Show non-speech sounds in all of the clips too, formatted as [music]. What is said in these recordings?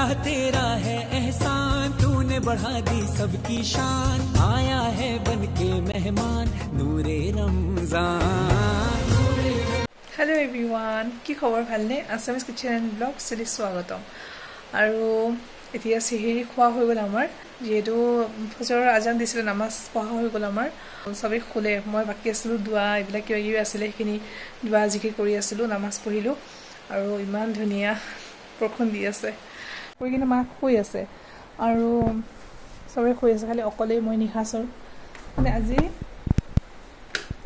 अल्लाह तेरा है एहसान तूने बढ़ा दी सबकी शान आया है बन के मेहमान नूरे रमजान হেল্ল' এভৰি ওৱান কি খবৰ ভালনে আছামিজ কিটচেন এণ্ড ব্লগ চলি স্বাগতম আৰু এতিয়া চেহেৰি খোৱা হৈ গ'ল আমাৰ যিহেতু ফজৰৰ আজান দিছিলে নামাজ পঢ়া হৈ গ'ল আমাৰ চবেই শুলে মই বাকী আছিলোঁ দোৱা এইবিলাক কিবা কিবি আছিলে সেইখিনি দোৱা জিকিৰ কৰি আছিলোঁ নামাজ পঢ়িলোঁ আৰু ইমান ধুনীয়া বৰষুণ দি আছে কৰি কিনে মাক শুই আছে। আৰু চবেই শুই আছে খালি অকলেই মই নিশাচৰ মানে আজি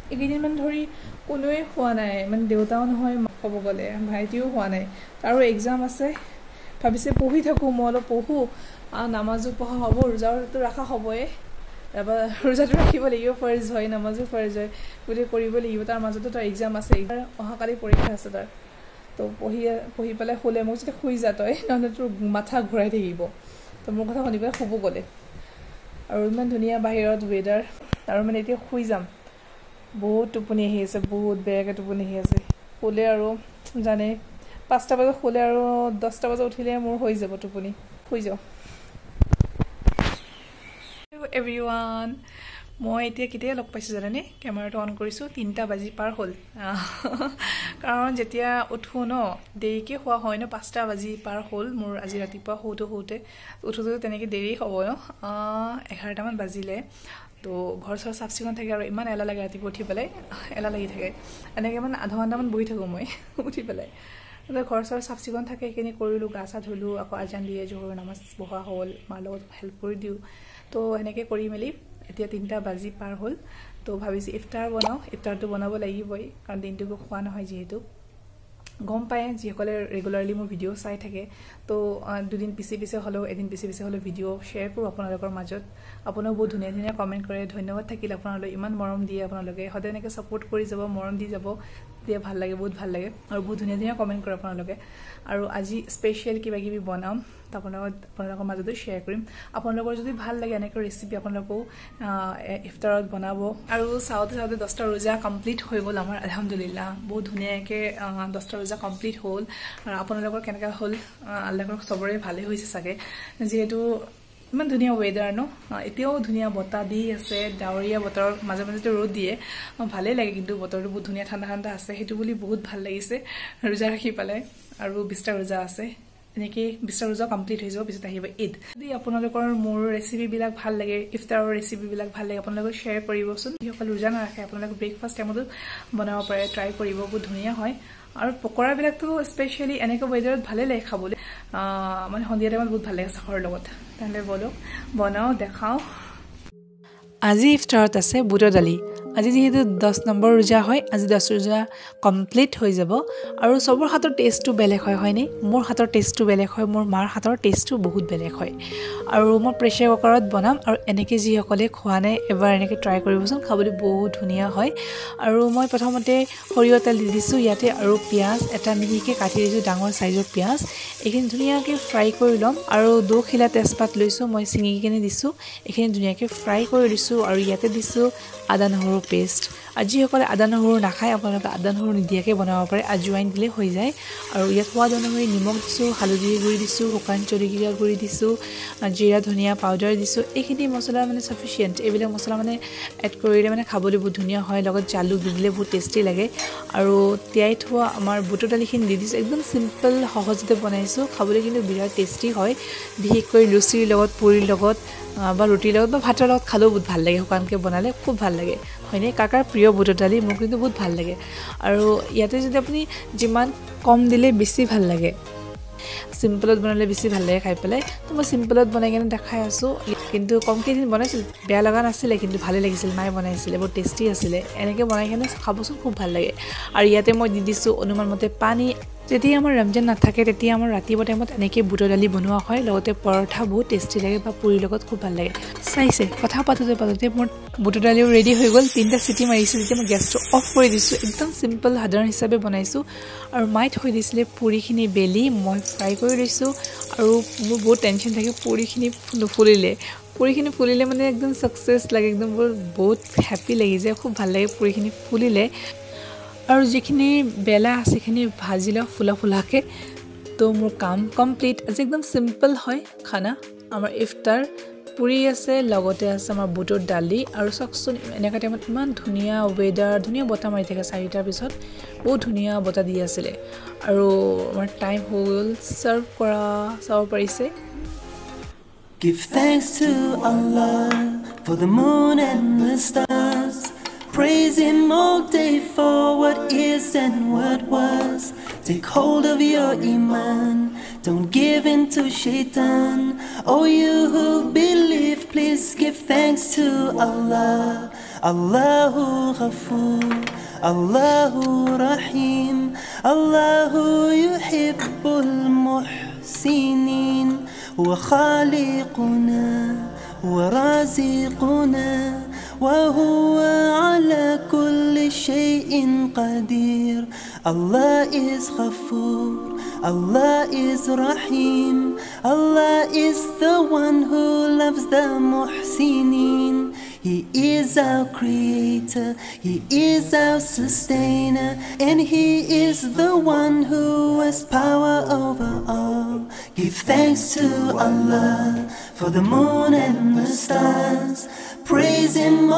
এইকেইদিনমান ধৰি কোনোৱে হোৱা নাই মানে দেউতাও নহয় ক'ব গ'লে ভাইটিও হোৱা নাই। তাৰো এক্সাম আছে ভাবিছে পঢ়ি থাকোঁ মই অলপ পঢ়োঁ। নামাজো পঢ়া হ'ব ৰোজাটো ৰখা হ'বই তাৰপৰা ৰোজাটো ৰাখিব লাগিব ফাৰ্জ হয় নামাজো ফাৰ্জ হয় গোটেই কৰিব লাগিব তাৰ মাজতো তাৰ এক্সাম আছে অহাকালি পৰীক্ষা আছে তাৰ। তো পঢ়ি পঢ়ি পেলাই শুলে মোক যেতিয়া শুই যা তই নহ'লে তোৰ মাথা ঘূৰাই থাকিব। তো মোৰ কথা শুনি পেলাই শুব গ'লে। আৰু ইমান ধুনীয়া বাহিৰত ৱেডাৰ আৰু মানে এতিয়া শুই যাম। বহুত টোপনি আহি আছে বহুত বেয়াকৈ টোপনি আহি আছে। শুলে আৰু জানে পাঁচটা বজাত শুলে আৰু দহটা বজাত উঠিলে মোৰ হৈ যাব টোপনি। শুই যাওঁ। এভৰি ওৱান মই এতিয়া কেতিয়া লগ পাইছোঁ জানেনে? কেমেৰাটো অন কৰিছোঁ তিনিটা বাজি পাৰ হ'ল। কাৰণ যেতিয়া উঠোঁ ন দেৰিকৈ শোৱা হয় ন পাঁচটা বাজি পাৰ হ'ল মোৰ আজি ৰাতিপুৱা শুওঁতে শুওঁতে। উঠোঁতে তেনেকৈ দেৰি হ'ব ন। এঘাৰটামান বাজিলে। তো ঘৰ চৰ চাফ চিকুণ থাকে আৰু ইমান এলাহ লাগে ৰাতিপুৱা উঠি পেলাই। এলাহ লাগি থাকে। এনেকৈ মানে আধা ঘণ্টামান বহি থাকোঁ মই [laughs] উঠি পেলাই। ঘৰ চৰ চাফ চিকুণ থাকে সেইখিনি কৰিলোঁ গা চা ধুলোঁ আকৌ আজান দিয়ে জোহৰ নামাজ বহা হ'ল মাৰ লগত হেল্প কৰি দিওঁ। তো সেনেকৈ কৰি মেলি এতিয়া তিনিটা বাজি পাৰ হ'ল। তো ভাবিছোঁ ইফতাৰ বনাওঁ ইফতাৰটো বনাব লাগিবই কাৰণ দিনটোকো খোৱা নহয় যিহেতু। গম পায় যিসকলে ৰেগুলাৰলি মোৰ ভিডিঅ' চাই থাকে। তো দুদিন পিছে পিছে হ'লেও এদিন পিছে পিছে হ'লেও ভিডিঅ' শ্বেয়াৰ কৰোঁ আপোনালোকৰ মাজত। আপোনালোক বহুত ধুনীয়া ধুনীয়া কমেণ্ট কৰে। ধন্যবাদ থাকিল আপোনালোকে ইমান মৰম দিয়ে আপোনালোকে। সদায় এনেকৈ ছাপোৰ্ট কৰি যাব মৰম দি যাব। দিয়ে ভাল লাগে বহুত ভাল লাগে। আৰু বহুত ধুনীয়া ধুনীয়া কমেণ্ট কৰে আপোনালোকে। আৰু আজি স্পেচিয়েল কিবা কিবি বনাম আপোনালোকৰ আপোনালোকৰ মাজতো শ্বেয়াৰ কৰিম। আপোনালোকৰ যদি ভাল লাগে এনেকৈ ৰেচিপি আপোনালোকেও ইফতাৰত বনাব। আৰু চাওঁতে চাওঁতে দহটা ৰোজা কমপ্লিট হৈ গ'ল আমাৰ আলহামদুলিল্লাহ। বহুত ধুনীয়াকৈ দহটা ৰোজা কমপ্লিট হ'ল। আৰু আপোনালোকৰ কেনেকুৱা হ'ল? আল্লাহৰ চবৰে ভালেই হৈছে চাগে। যিহেতু ইমান ধুনীয়া ৱেডাৰ ন? এতিয়াও ধুনীয়া বতাহ দি আছে ডাৱৰীয়া বতৰৰ মাজে মাজতে ৰ'দ দিয়ে। ভালেই লাগে কিন্তু বতৰটো বহুত ধুনীয়া ঠাণ্ডা ঠাণ্ডা আছে। সেইটো বুলি বহুত ভাল লাগিছে ৰোজা ৰাখি পেলাই। আৰু বিছটা ৰোজা আছে। এনেকৈ বিছটা ৰোজা কমপ্লিট হৈ যাব পিছত আহিব ঈদ। যদি আপোনালোকৰ মোৰ ৰেচিপিবিলাক ভাল লাগে ইফতাৰৰ ৰেচিপিবিলাক ভাল লাগে আপোনালোকে শ্বেয়াৰ কৰিবচোন। যিসকল ৰোজা নাৰাখে আপোনালোকে ব্ৰেকফাষ্ট টাইমতো বনাব পাৰে ট্ৰাই কৰিব বহুত ধুনীয়া হয়। আৰু পকৰাবিলাকতো স্পেচিয়েলি এনেকৈ ৱেডাৰত ভালেই লাগে খাবলৈ। মানে সন্ধিয়া টাইমত বহুত ভাল লাগে চাহৰ লগত। তেনেহ'লে বলক বনাওঁ দেখাওঁ। আজি ইফতাৰত আছে বুটৰ দালি। আজি যিহেতু দহ নম্বৰ ৰোজা হয় আজি দহ ৰোজা কমপ্লিট হৈ যাব। আৰু চবৰ হাতৰ টেষ্টটো বেলেগ হয় হয়নে? মোৰ হাতৰ টেষ্টটো বেলেগ হয় মোৰ মাৰ হাতৰ টেষ্টটো বহুত বেলেগ হয়। আৰু মই প্ৰেছাৰ কুকাৰত বনাম আৰু এনেকৈ যিসকলে খোৱা নাই এবাৰ এনেকৈ ট্ৰাই কৰিবচোন খাবলৈ বহুত ধুনীয়া হয়। আৰু মই প্ৰথমতে সৰিয়হ তেল দি দিছোঁ ইয়াতে আৰু পিঁয়াজ এটা মিহিকৈ কাটি দিছোঁ ডাঙৰ চাইজৰ পিঁয়াজ। এইখিনি ধুনীয়াকৈ ফ্ৰাই কৰি ল'ম আৰু দৌখিলা তেজপাত লৈছোঁ মই ছিঙি কিনে দিছোঁ। এইখিনি ধুনীয়াকৈ ফ্ৰাই কৰি দিছোঁ আৰু ইয়াতে দিছোঁ আদা নহৰু based যিসকলে আদা নহৰু নাখায় আপোনালোকে আদা নহৰু নিদিয়াকৈ বনাব পাৰে আজুৱাইন দিলে হৈ যায়। আৰু ইয়াত সোৱাদ অনুসৰি নিমখ দিছোঁ হালধি গুড়ি দিছোঁ শুকান জলকীয়া গুড়ি দিছোঁ জিৰা ধনিয়া পাউডাৰ দিছোঁ। এইখিনি মছলা মানে চাফিচিয়েণ্ট এইবিলাক মছলা মানে এড কৰিলে মানে খাবলৈ বহুত ধুনীয়া হয় লগত জালুক দি দিলে বহুত টেষ্টি লাগে। আৰু তিয়াই থোৱা আমাৰ বুটৰ দালিখিনি দি দিছোঁ একদম চিম্পল সহজতে বনাইছোঁ। খাবলৈ কিন্তু বিৰাট টেষ্টি হয় বিশেষকৈ লুচিৰ লগত পুৰিৰ লগত বা ৰুটিৰ লগত বা ভাতৰ লগত খালেও বহুত ভাল লাগে শুকানকৈ বনালে খুব ভাল লাগে। হয়নে? কাকাৰ প্ৰিয় বুটৰ দালি মোৰ কিন্তু বহুত ভাল লাগে। আৰু ইয়াতে যদি আপুনি যিমান কম দিলে বেছি ভাল লাগে। চিম্পলত বনালে বেছি ভাল লাগে খাই পেলাই। তো মই চিম্পলত বনাই কিনে দেখাই আছোঁ। কিন্তু কমকৈ দিন বনাইছিল বেয়া লগা নাছিলে কিন্তু ভালেই লাগিছিল। মায়ে বনাইছিলে বহুত টেষ্টি আছিলে। এনেকৈ বনাই কিনে খাবচোন খুব ভাল লাগে। আৰু ইয়াতে মই দি দিছোঁ অনুমান মতে পানী যেতিয়া আমাৰ ৰমজান নাথাকে তেতিয়া আমাৰ ৰাতিপুৱা টাইমত এনেকৈ বুটৰ দালি বনোৱা হয় লগতে পৰঠা বহুত টেষ্টি লাগে বা পুৰিৰ লগত খুব ভাল লাগে। চাইছে কথা পাতোঁতে পাতোঁতে মোৰ বুটৰ দালিও ৰেডি হৈ গ'ল তিনিটা চিটি মাৰিছোঁ যেতিয়া মই গেছটো অফ কৰি দিছোঁ একদম চিম্পল সাধাৰণ হিচাপে বনাইছোঁ। আৰু মায়ে থৈ দিছিলে পুৰিখিনি বেলি মই ফ্ৰাই কৰি লৈছোঁ আৰু মোৰ বহুত টেনশ্যন থাকে পুৰিখিনি নুফুলিলে পুৰিখিনি ফুলিলে মানে একদম ছাকচেছ লাগে একদম বহুত হেপ্পী লাগি যায় খুব ভাল লাগে পুৰিখিনি ফুলিলে। আৰু যিখিনি বেলা সেইখিনি ভাজি লওঁ ফুলা ফুলাকৈ। তো মোৰ কাম কমপ্লিট। আজি একদম চিম্পল হয় খানা। আমাৰ ইফতাৰ পুৰি আছে লগতে আছে আমাৰ বুটৰ দালি আৰু চাওকচোন এনেকুৱা টাইমত ইমান ধুনীয়া ৱেডাৰ ধুনীয়া বতাহ মাৰি থাকে চাৰিটাৰ পিছত। বহুত ধুনীয়া বতাহ দি আছিলে। আৰু আমাৰ টাইম হৈ গ'ল ছাৰ্ভ কৰা চাব পাৰিছে। Give thanks to Allah for the moon and the stars. Praise Him all day for what is and what was. Take hold of your Iman, don't give in to Shaitan. Oh, you who believe, please give thanks to Allah. Allahu Ghafoor, Allahu Rahim, Allahu Yuhibbul Muhsinin. هو خالقنا ورازقنا وهو على كل شيء قدير Allah is Ghafoor Allah is Rahim Allah is the one who loves the Muhsinin He is our creator, He is our sustainer, and He is the one who has power over all. Give thanks to Allah for the moon and the stars. praising more.